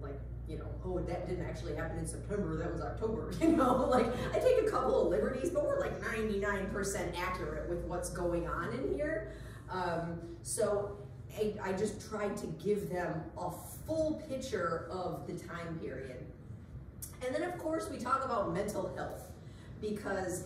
like, you know, oh, that didn't actually happen in September, that was October, (laughs) you know, like I take a couple of liberties, but we're like 99% accurate with what's going on in here. Um, so I, I just tried to give them a full picture of the time period. And then of course we talk about mental health because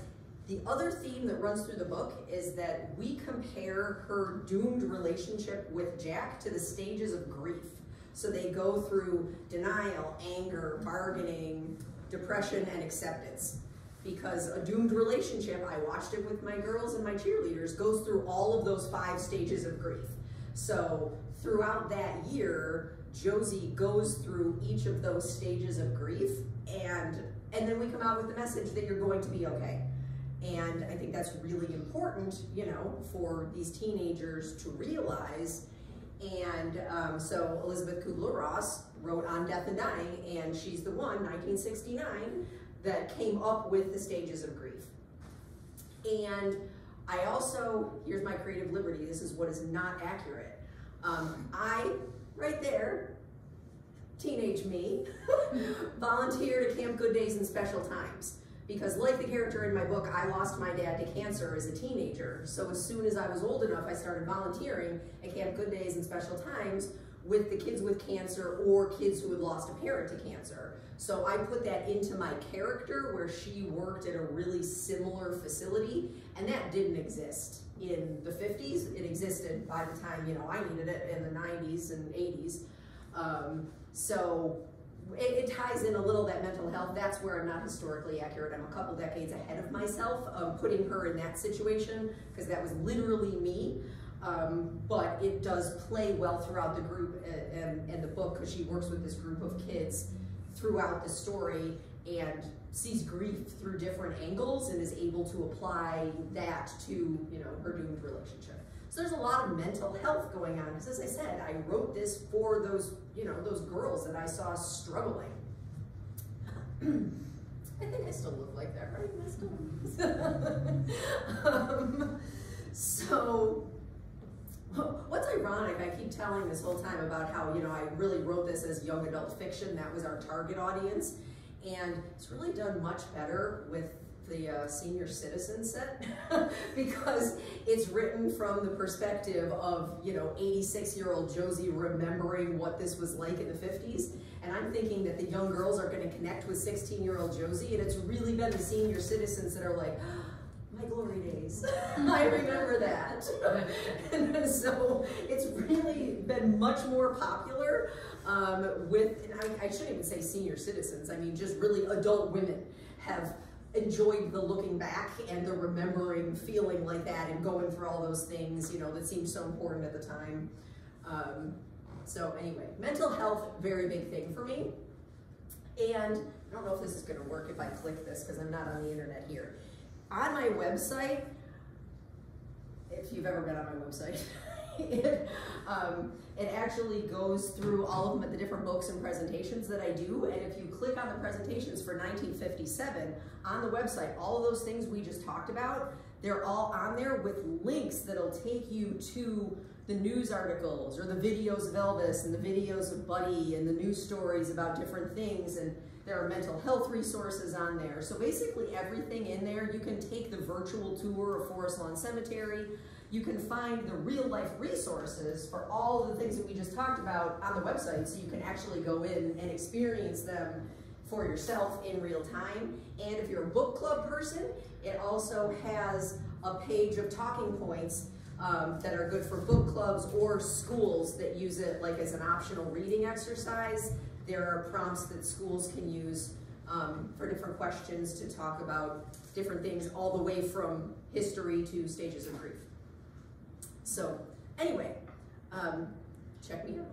the other theme that runs through the book is that we compare her doomed relationship with Jack to the stages of grief. So they go through denial, anger, bargaining, depression, and acceptance because a doomed relationship, I watched it with my girls and my cheerleaders, goes through all of those five stages of grief. So throughout that year, Josie goes through each of those stages of grief and and then we come out with the message that you're going to be okay. And I think that's really important, you know, for these teenagers to realize. And um, so Elizabeth Kubler-Ross wrote On Death and Dying, and she's the one, 1969, that came up with the stages of grief. And I also, here's my creative liberty, this is what is not accurate. Um, I, right there, teenage me, (laughs) volunteered at Camp Good Days and Special Times. Because like the character in my book, I lost my dad to cancer as a teenager. So as soon as I was old enough, I started volunteering at Camp Good Days and Special Times with the kids with cancer or kids who had lost a parent to cancer. So I put that into my character where she worked at a really similar facility and that didn't exist in the 50s. It existed by the time, you know, I needed it in the 90s and 80s. Um, so it, it, ties in a little that mental health. That's where I'm not historically accurate. I'm a couple decades ahead of myself, um, putting her in that situation because that was literally me. Um, but it does play well throughout the group and, and, and the book because she works with this group of kids throughout the story and sees grief through different angles and is able to apply that to you know her doomed relationship. So there's a lot of mental health going on because as I said, I wrote this for those you know those girls that I saw struggling. (clears throat) I think I still look like that, right? I still. (laughs) um, so What's ironic, I keep telling this whole time about how, you know, I really wrote this as young adult fiction, that was our target audience, and it's really done much better with the uh, senior citizen set (laughs) because it's written from the perspective of, you know, 86 year old Josie remembering what this was like in the 50s. And I'm thinking that the young girls are going to connect with 16 year old Josie, and it's really been the senior citizens that are like, my glory days. (laughs) I remember that. and (laughs) so it's really been much more popular um, with, and I, I shouldn't even say senior citizens, I mean just really adult women have enjoyed the looking back and the remembering feeling like that and going through all those things, you know, that seemed so important at the time. Um, so anyway, mental health, very big thing for me. And I don't know if this is gonna work if I click this because I'm not on the internet here on my website, if you've ever been on my website, (laughs) it, um, it actually goes through all of them, the different books and presentations that I do. And if you click on the presentations for 1957 on the website, all of those things we just talked about, they're all on there with links that'll take you to the news articles or the videos of Elvis and the videos of Buddy and the news stories about different things. And there are mental health resources on there. So basically everything in there, you can take the virtual tour of Forest Lawn Cemetery. You can find the real life resources for all of the things that we just talked about on the website so you can actually go in and experience them for yourself in real time. And if you're a book club person, it also has a page of talking points um, that are good for book clubs or schools that use it like as an optional reading exercise there are prompts that schools can use um, for different questions to talk about different things all the way from history to stages of grief. So anyway, um, check me out.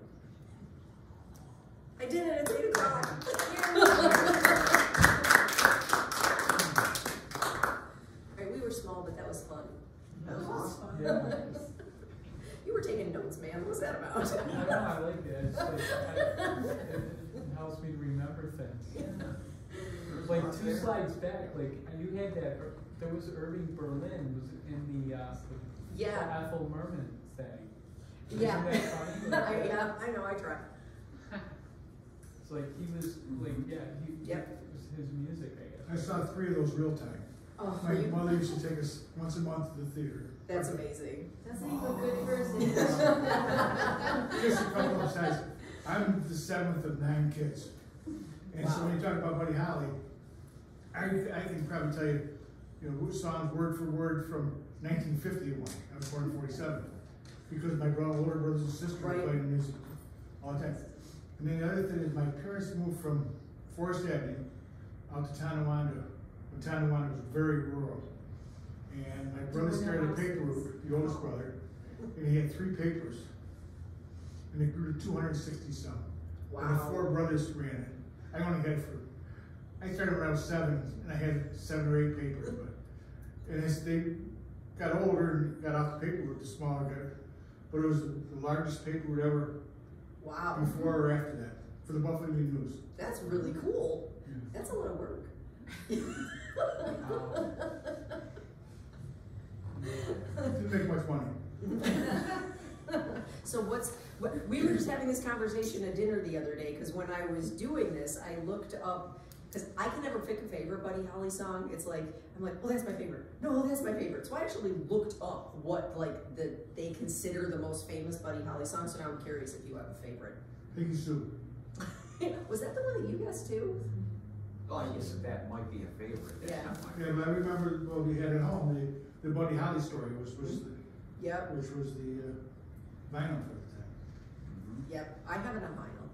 I did it, it's 8 o'clock. (laughs) right, we were small, but that was fun.
That was (laughs) fun.
Yeah. (laughs)
You were taking notes, man. What was that about?
I know, I like that. It's like, I, it, it helps me remember things. Like two slides back, like you had that. There was Irving Berlin was in the, the
yeah.
Ethel Merman thing.
Yeah.
Isn't that? (laughs)
I, yeah, I know. I try. (laughs)
It's like he was like yeah he
Yep.
it was his music I
I saw three of those real time.
Oh,
My
you-
mother used to take us once a month to the theater.
That's amazing.
That's how you go good first. (laughs)
Just a couple of times. I'm the seventh of nine kids. And so when you talk about Buddy Holly, I, I can probably tell you, you know, songs word for word from nineteen fifty-one. I was born in forty-seven. Because my brother, older brothers and sisters
Right.
played music all the time. And then the other thing is my parents moved from Forest Avenue out to Tonawanda. When Tonawanda was very rural. And my brother started a paper route, the oldest brother, and he had three papers. And it grew to two hundred and sixty some. And the
Wow.
four brothers ran it. I only had for, I started when I was seven, and I had seven or eight papers, but, and as they got older and got off the paper route, the smaller got, but it was the largest paper route ever
Wow.
before or after that, for the Buffalo News.
That's really cool.
Yeah.
That's a lot of work.
Didn't make much money. (laughs)
So what's, what, we were just having this conversation at dinner the other day, cause when I was doing this, I looked up, cause I can never pick a favorite Buddy Holly song, it's like, I'm like, well, that's my favorite, no, that's my favorite, so I actually looked up what, like, the, they consider the most famous Buddy Holly song, so now I'm curious if you have a favorite.
Peggy Sue. (laughs)
Was that the one that you guessed too?
Well, I guess that might be a favorite, that's
Yeah.
not my
Yeah, but I remember, when we had at home, the, the Buddy Holly story, which was, the-
Yep,
which was the, uh, vinyl for the time.
Mhm.
yep, I have it on vinyl.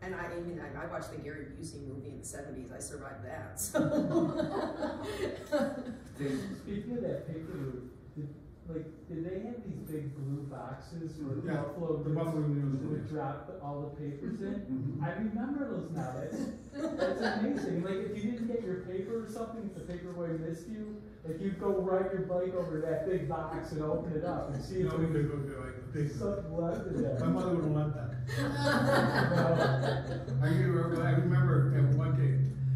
And I, I mean, I, I watched the Gary Busey movie in the seventies, I survived that, so. (laughs)
Speaking of that paper route, did, like, did they have these big blue boxes where
Yeah,
Buffalo
the Buffalo News
would
News.
drop all the papers in?
Mhm.
I remember those now, that's, that's amazing, like, if you didn't get your paper or something, if the paper boy missed you, like, you'd go ride your bike over to that big box and open it up and see if
know, we
was
could go, go like, a big,
something left in there.
my mother wouldn't let that. (laughs) I remember, I remember at one day,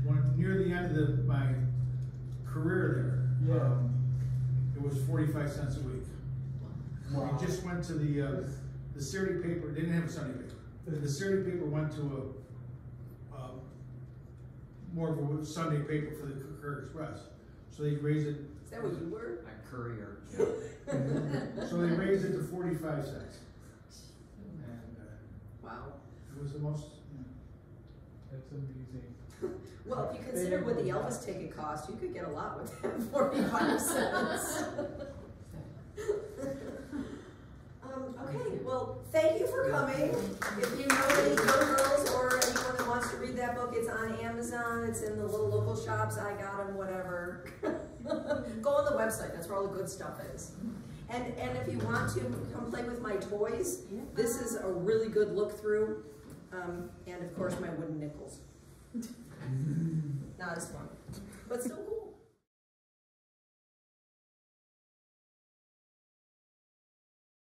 one, near the end of the, my career there.
Yeah.
um, It was forty-five cents a week.
Wow.
We just went to the, uh, the Saturday paper, they didn't have a Sunday paper. The- The Saturday paper went to a, um, more of a Sunday paper for the Courier Express. So they raised it,
Is that what you were?
A courier, yeah. (laughs)
so they raised it to forty-five cents. And, uh,
Wow.
it was the most, you know,
That's amazing. (laughs)
Well, if you consider what the Elvis ticket cost, you could get a lot with that (laughs) forty-five cents. Um, okay, well, thank you for coming. If you know any young girls or anyone that wants to read that book, it's on Amazon, it's in the little local shops, I got them, whatever. (laughs) Go on the website, that's where all the good stuff is. And, and if you want to come play with my toys, this is a really good look through. Um, and of course, my wooden nickels. (laughs) Not as fun, but still cool.